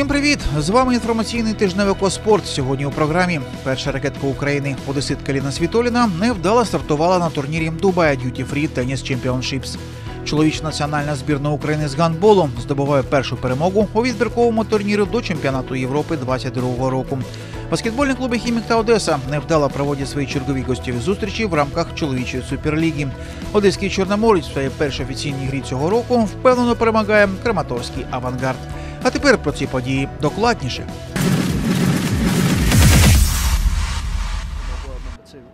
Усім привіт! З вами інформаційний тижневик «Спорт». Сьогодні у програмі перша ракетка України Одеситка Ліна Світоліна невдало стартувала на турнірі Dubai Duty Free Tennis Championships. Чоловіча національна збірна України з гандболу здобуває першу перемогу у відбірковому турнірі до чемпіонату Європи 22 року. Баскетбольні клуби Хімік та Одеса невдало проводять свої чергові гостєві зустрічі в рамках чоловічої суперліги. Одеський Чорноморець в своїй першій офіційній грі цього року впевнено перемагає Краматорський авангард. А тепер про ці події докладніше.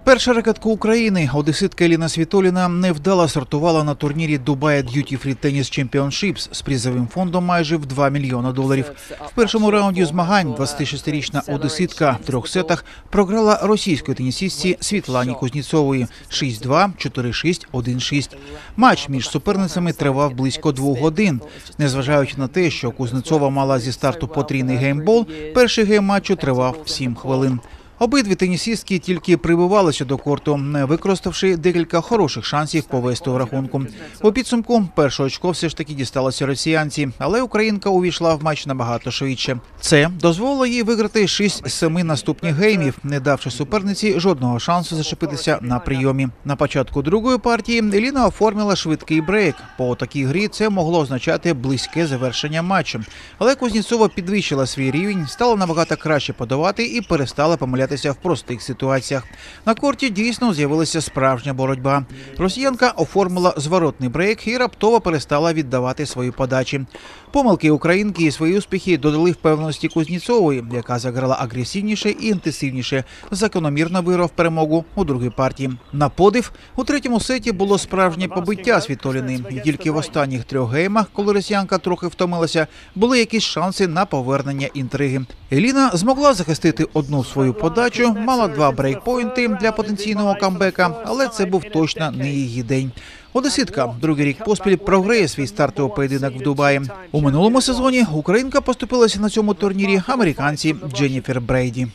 Перша ракетка України Одеситка Еліна Світоліна невдало стартувала на турнірі Dubai Duty Free Tennis Championships з призовим фондом майже в 2 мільйона доларів. В першому раунді змагань 26-річна одеситка в трьох сетах програла російської тенісістці Світлані Кузніцової 6-2, 4-6, 1-6. Матч між суперницями тривав близько двох годин. Незважаючи на те, що Кузнецова мала зі старту потрійний геймбол, перший гейм матчу тривав 7 хвилин. Обидві тенісістки тільки прибивалися до корту, не використавши декілька хороших шансів повести у рахунку. У підсумку перше очко все ж таки дісталося росіянці, але українка увійшла в матч набагато швидше. Це дозволило їй виграти 6 з 7 наступних геймів, не давши суперниці жодного шансу зачепитися на прийомі. На початку другої партії Еліна оформила швидкий брейк. По такій грі це могло означати близьке завершення матчу. Але Кузніцова підвищила свій рівень, стала набагато краще подавати і перестала помилятися в простих ситуаціях. На корті дійсно з'явилася справжня боротьба. Росіянка оформила зворотний брейк і раптово перестала віддавати свої подачі. Помилки українки і свої успіхи додали впевненості Кузніцової, яка заграла агресивніше і інтенсивніше. Закономірно виграв перемогу у другій партії. На подив у третьому сеті було справжнє побиття Світоліни. І тільки в останніх трьох геймах, коли росіянка трохи втомилася, були якісь шанси на повернення інтриги. Еліна змогла захистити одну свою подачу, мала два брейкпойнти для потенційного камбека, але це був точно не її день. Одеситка другий рік поспіль програє свій стартовий поєдинок в Дубаї. У минулому сезоні Українка поступилася на цьому турнірі американці Дженніфер Брейді.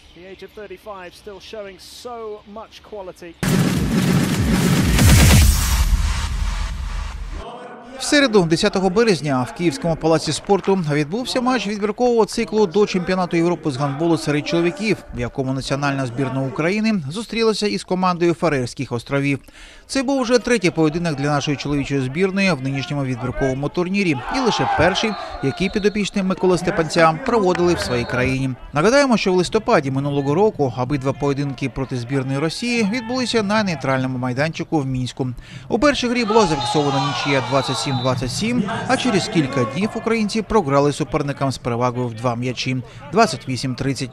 В середу, 10 березня, в Київському палаці спорту відбувся матч відбіркового циклу до чемпіонату Європи з гандболу серед чоловіків, в якому національна збірна України зустрілася із командою Фарерських островів. Це був вже третій поєдинок для нашої чоловічої збірної в нинішньому відбірковому турнірі, і лише перший, який підопічні Миколи Степанця проводили в своїй країні. Нагадаємо, що в листопаді минулого року обидва поєдинки проти збірної Росії відбулися на нейтральному майданчику в мінську. У першій грі було зафіксовано нічия 27-27, а через кілька днів українці програли суперникам з перевагою в два м'ячі 28-30.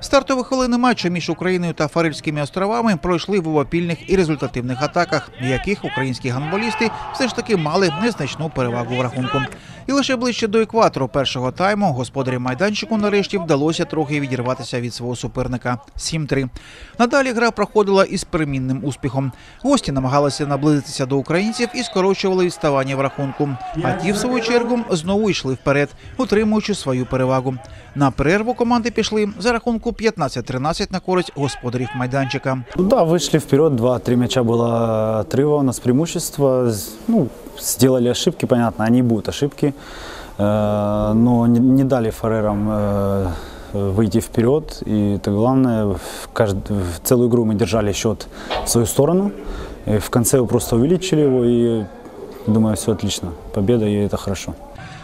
Стартові хвилини матчу між Україною та Фарельськими островами пройшли в обопільних і результативних атаках, в яких українські гандболісти все ж таки мали незначну перевагу в рахунку. І лише ближче до екватору першого тайму господарі майданчику нарешті вдалося трохи відірватися від свого суперника 7-3. Надалі гра проходила із перемінним успіхом. Гості намагалися наблизитися до українців і скорочували відставання в рахунку. А ті, в свою чергу, знову йшли вперед, утримуючи свою перевагу. На перерву команди пішли за рахунку 15-13 на користь господарів майданчика. Ну Да, вышли вперед, два-три мяча было отрыва, у нас преимущество. З- Ну, сделали ошибки, понятно, они будут ошибки, Э, но не, дали фарерам э, выйти вперед. И это главное, в, кажд- в целую игру мы держали счет в свою сторону. И в конце вы просто увеличили его, и думаю, все отлично. Победа, и это хорошо.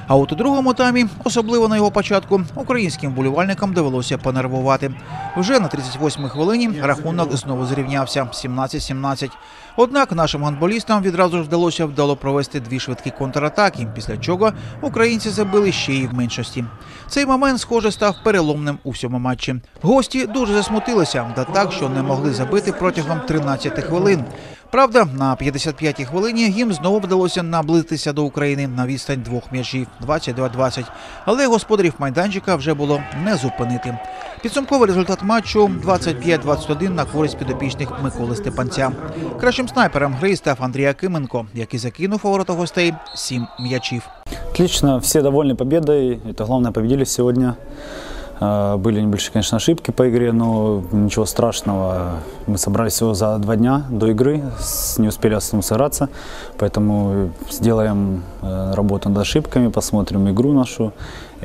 А от у другому таймі, особливо на його початку, українським вболівальникам довелося понервувати. Вже на 38-й хвилині рахунок знову зрівнявся 17-17. Однак нашим гандболістам відразу ж вдалося вдало провести дві швидкі контратаки, після чого українці забили ще й в меншості. Цей момент, схоже, став переломним у всьому матчі. Гості дуже засмутилися, та так, що не могли забити протягом 13 хвилин. Правда, на 55-й хвилині їм знову вдалося наблизитися до України на відстань двох м'ячів 22-20. Але господарів майданчика вже було не зупинити. Підсумковий результат матчу 25-21 на користь підопічних Миколи Степанця. Кращим снайпером гри став Андрій Акименко, який закинув у ворота гостей сім м'ячів. Отлично, все довольны победой. Это главное, победили сегодня. Э, Были небольшие, конечно, ошибки по игре, но ничего страшного. Мы собрались всего за два дня до игры, не успели сыграться, поэтому сделаем работу над ошибками, посмотрим игру нашу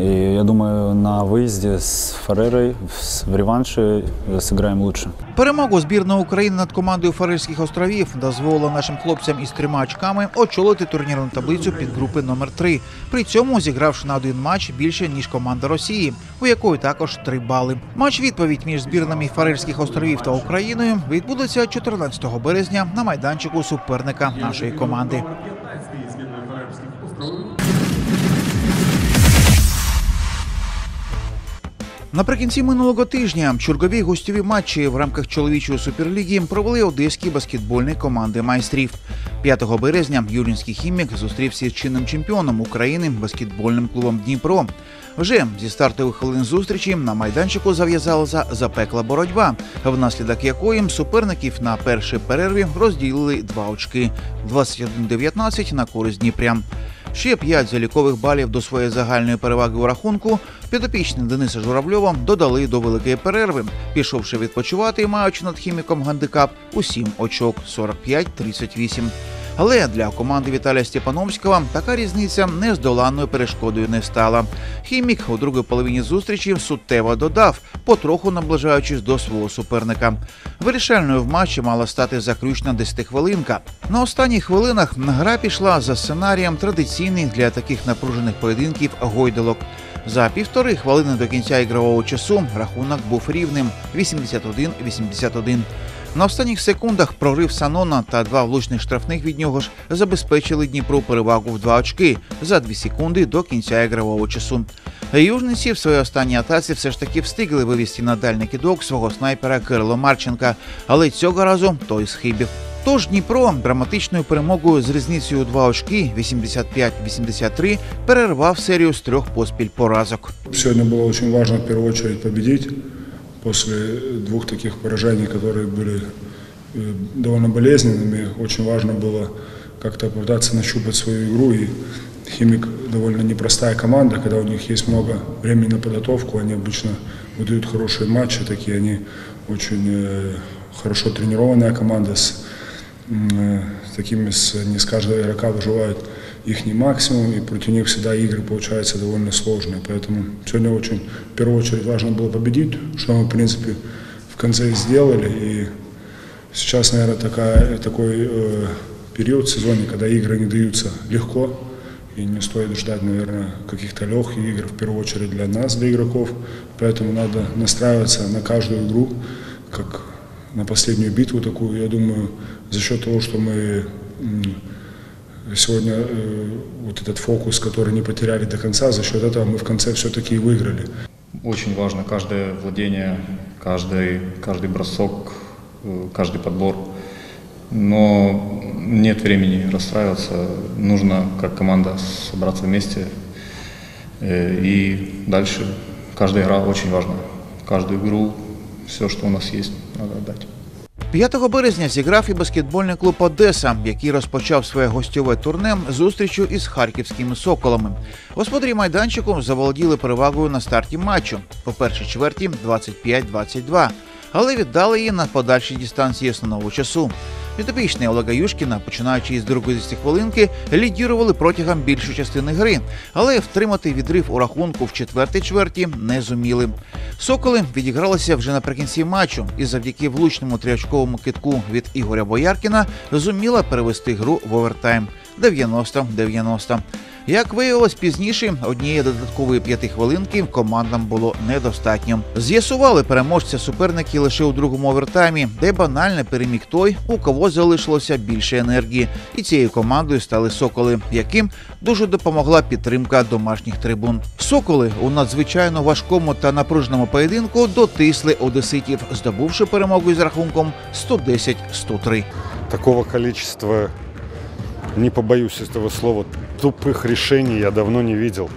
И я думаю, на выезде с Фарерой с- в реванше э, сыграем лучше. Перемогу збірної України над командою Фарерських островів дозволила нашим хлопцям із трьома очками очолити турнірну таблицю підгрупи номер 3 При цьому зігравши на один матч більше ніж команда Росії, у якої також три бали. Матч відповідь між збірнами Фарерських островів та Україною відбудеться 14 березня на майданчику суперника нашої команди. Наприкінці минулого тижня чергові гостьові матчі в рамках чоловічої суперліги провели одеські баскетбольні команди майстрів. 5 березня Юрінський хімік зустрівся з чинним чемпіоном України баскетбольним клубом Дніпро. Вже зі стартових хвилин зустрічі на майданчику зав'язалася запекла боротьба, внаслідок якої суперників на першій перерві розділили два очки 21-19 на користь Дніпря. Ще п'ять залікових балів до своєї загальної переваги у рахунку підопічні Дениса Журавльова додали до великої перерви, пішовши відпочивати і маючи над хіміком гандикап у 7 очок 45-38. Але для команди Віталія Степановського така різниця нездоланною перешкодою не стала. Хімік у другій половині зустрічі суттєво додав, потроху наближаючись до свого суперника. Вирішальною в матчі мала стати заключна 10-хвилинка. На останніх хвилинах гра пішла за сценарієм традиційних для таких напружених поєдинків гойдалок. За півтори хвилини до кінця ігрового часу рахунок був рівним 81-81. На останніх секундах прорив Санона та два влучних штрафних від нього ж забезпечили Дніпру перевагу в два очки за дві секунди до кінця ігрового часу. Южниці в своїй останній атаці все ж таки встигли вивести на дальний кидок свого снайпера Кирило Марченка, але цього разу той схибів. Тож Дніпро драматичною перемогою з різницею у два очки 85-83 перервав серію з трьох поспіль поразок. Сегодня было очень важно в первую очередь победить после двух таких поражений, которые были э, довольно болезненными. Очень важно было как-то попытаться нащупать свою игру. И Химик довольно непростая команда, когда у них есть много времени на подготовку, они обычно выдают хорошие матчи, такие они очень э, хорошо тренированная команда э, с такими с, не с каждого игрока выживают их не максимум, и против них всегда игры получаются довольно сложные. Поэтому сегодня очень, в первую очередь, важно было победить, что мы, в принципе, в конце и сделали. И сейчас, наверное, такая, такой э, период в сезоне, когда игры не даются легко, и не стоит ждать, наверное, каких-то легких игр, в первую очередь для нас, для игроков. Поэтому надо настраиваться на каждую игру, как на последнюю битву такую. Я думаю, за счет того, что мы сегодня э, вот этот фокус, который не потеряли до конца, за счет этого мы в конце все-таки и выиграли. Очень важно каждое владение, каждый, каждый бросок, э, каждый подбор. Но нет времени расстраиваться. Нужно, как команда, собраться вместе. э, И дальше каждая игра очень важна. Каждую игру, все, что у нас есть, надо отдать. 5 березня зіграв і баскетбольний клуб Одеса, який розпочав своє гостьове турне зустрічю із харківськими соколами. Господарі майданчику заволоділи перевагою на старті матчу по першій чверті 25-22, але віддали її на подальшій дистанції основного часу. Підопічні Олега Юшкіна, починаючи із другої хвилинки, лідірували протягом більшої частини гри, але втримати відрив у рахунку в четвертій чверті не зуміли. Соколи відігралися вже наприкінці матчу, і завдяки влучному тріочковому китку від Ігоря Бояркіна зуміла перевести гру в овертайм 90-90. Як виявилось пізніше, однієї додаткової п'яти хвилинки командам було недостатньо. З'ясували переможця суперники лише у другому овертаймі, де банально переміг той, у кого залишилося більше енергії. І цією командою стали соколи, яким дуже допомогла підтримка домашніх трибун. Соколи у надзвичайно важкому та напруженому поєдинку дотисли одеситів, здобувши перемогу з рахунком 110-103. Такого количества, не побоюсь этого слова, тупых решений я давно не видел.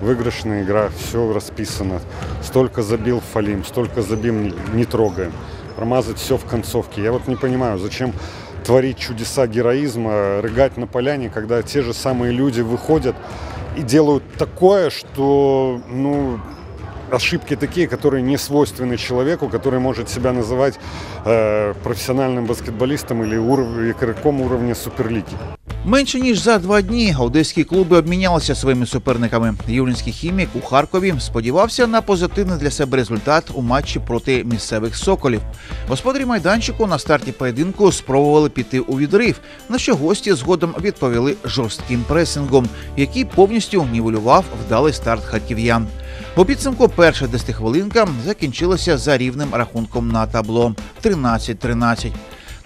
Выигрышная игра, все расписано. Столько забил фалим, столько забил не, не трогаем. Промазать все в концовке. Я вот не понимаю, зачем творить чудеса героизма, рыгать на поляне, когда те же самые люди выходят и делают такое, что, ну, ошибки такие, которые не свойственны человеку, который может себя называть э, профессиональным баскетболистом или уров- игроком уровня суперлиги. Менше ніж за два дні одеські клуби обмінялися своїми суперниками. Юринський хімік у Харкові сподівався на позитивний для себе результат у матчі проти місцевих соколів. Господарі майданчику на старті поєдинку спробували піти у відрив, на що гості згодом відповіли жорстким пресингом, який повністю нівелював вдалий старт харків'ян. У підсумку перша десятихвилинка закінчилася за рівним рахунком на табло 13-13.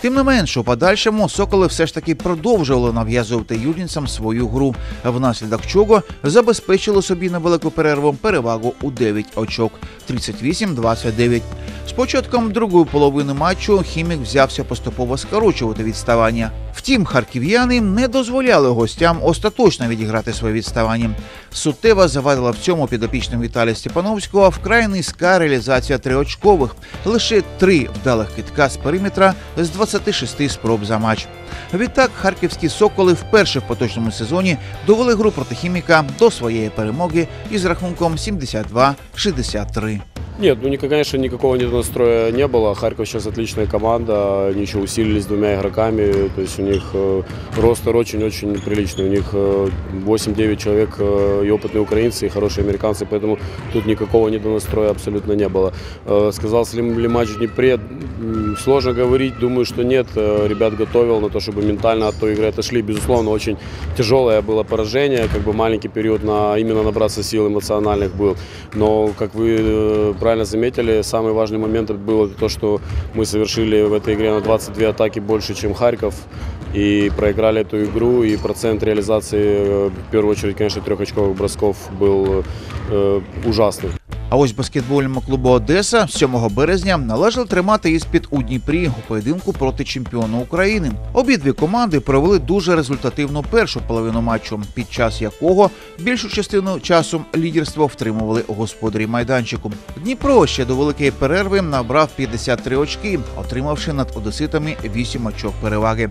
Тим не менш, у подальшому соколи все ж таки продовжували нав'язувати юдінцям свою гру, внаслідок чого забезпечили собі на велику перерву перевагу у 9 очок 38-29. З початком другої половини матчу хімік взявся поступово скорочувати відставання. Втім, харків'яни не дозволяли гостям остаточно відіграти своє відставання. Суттєво завадила в цьому підопічним Віталія Степановського вкрай низька реалізація триочкових, лише три вдалих китка з периметра з 26 спроб за матч. Відтак харківські соколи вперше в поточному сезоні довели гру проти хіміка до своєї перемоги із рахунком 72-63. Нет, ну, конечно, никакого недонастроя не было. Харьков сейчас отличная команда, они еще усилились двумя игроками, то есть у них э, ростер очень-очень приличный, у них э, 8-9 человек э, и опытные украинцы, и хорошие американцы, поэтому тут никакого недонастроя абсолютно не было. Э, сказался ли, матч в Днепре? Сложно говорить, думаю, что нет. Э, Ребят готовил на то, чтобы ментально от той игры отошли. Безусловно, очень тяжелое было поражение, как бы маленький период на именно набраться сил эмоциональных был. Но, как вы э, правильно заметили, самый важный момент было то, что мы совершили в этой игре на 22 атаки больше, чем Харьков. И проиграли эту игру, и процент реализации, э, в первую очередь, конечно, трехочковых бросков был э, ужасный. А ось баскетбольному клубу Одеса 7 березня належало тримати іспит у Дніпрі у поєдинку проти чемпіона України. Обидві команди провели дуже результативну першу половину матчу, під час якого більшу частину часу лідерство втримували господарі майданчику. Дніпро ще до великої перерви набрав 53 очки, отримавши над одеситами 8 очок переваги.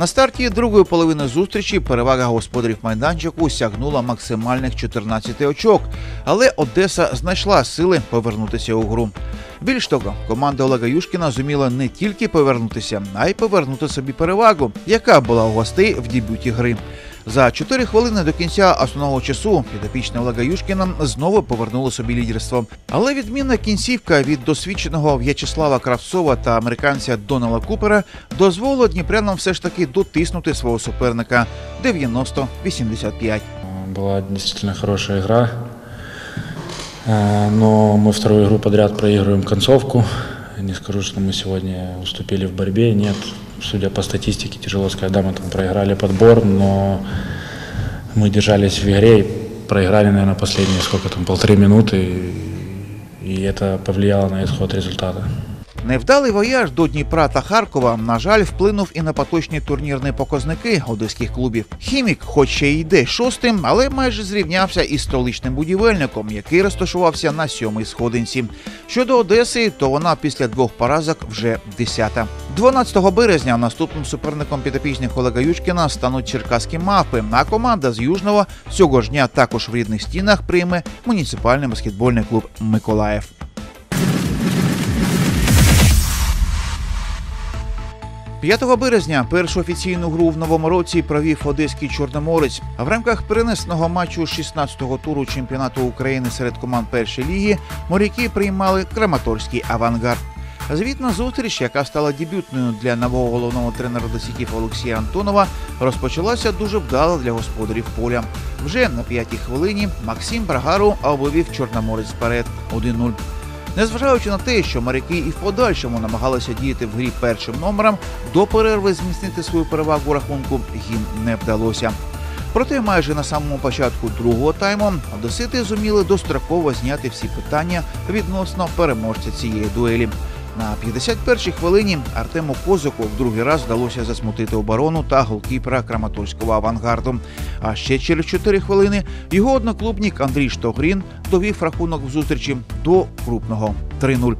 На старті другої половини зустрічі перевага господарів майданчику сягнула максимальних 14 очок, але Одеса знайшла сили повернутися у гру. Більш того, команда Олега Юшкіна зуміла не тільки повернутися, а й повернути собі перевагу, яка була у гостей в дебюті гри. За 4 хвилини до кінця основного часу підопічне Олега Юшкіна знову повернули собі лідерство. Але відмінна кінцівка від досвідченого В'ячеслава Кравцова та американця Донала Купера дозволила дніпрянам все ж таки дотиснути свого суперника 90-85. Была действительно хорошая игра. Э, Но мы вторую игру подряд проигрываем концовку. Не скажу, что мы сегодня уступили в борьбе. Нет, судя по статистике, тяжело сказать, да, мы там проиграли подбор, но мы держались в игре и проиграли, наверное, последние сколько там, полторы минуты. и- И это повлияло на исход результата. Невдалий вояж до Дніпра та Харкова, на жаль, вплинув і на поточні турнірні показники одеських клубів. Хімік, хоч ще йде шостим, але майже зрівнявся із столичним будівельником, який розташувався на сьомій сходинці. Щодо Одеси, то вона після двох поразок вже десята. 12 березня наступним суперником підопічних Олега Ючкіна стануть черкаські мавпи. А команда з Южного цього ж дня також в рідних стінах прийме муніципальний баскетбольний клуб Миколаїв. 5 березня першу офіційну гру в новому році провів одеський чорноморець. В рамках перенесеного матчу 16-го туру чемпіонату України серед команд першої ліги моряки приймали Краматорський авангард. Звітна зустріч, яка стала дебютною для нового головного тренера досвідів Олексія Антонова, розпочалася дуже вдало для господарів поля. Вже на п'ятій хвилині Максим Брагару обвів Чорноморець вперед 1-0. Незважаючи на те, що моряки і в подальшому намагалися діяти в грі першим номером, до перерви зміцнити свою перевагу рахунку їм не вдалося. Проте майже на самому початку другого тайму одесити зуміли достроково зняти всі питання відносно переможця цієї дуелі. На 51-й хвилині Артему Козаку в другий раз вдалося засмутити оборону та голкіпера Краматорського авангарду. А ще через 4 хвилини його одноклубник Андрій Штогрін довів рахунок в зустрічі до крупного 3-0.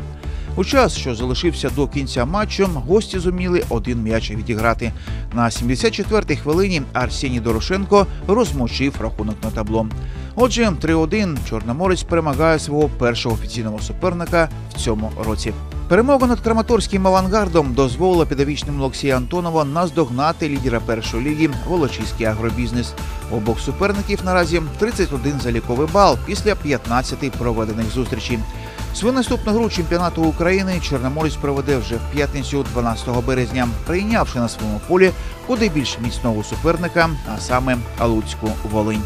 У час, що залишився до кінця матчу, гості зуміли один м'яч відіграти. На 74-й хвилині Арсеній Дорошенко розмочив рахунок на табло. Отже, 3-1 Чорноморець перемагає свого першого офіційного суперника в цьому році. Перемога над Краматорським авангардом дозволила підовічному Олексію Антонову наздогнати лідера першої ліги Волочиський агробізнес. Обох суперників наразі 31 заліковий бал після 15 проведених зустрічей. Свою наступну гру чемпіонату України Чорноморець проведе вже в п'ятницю, 12 березня, прийнявши на своєму полі куди більш міцного суперника, а саме Алуцьку Волинь.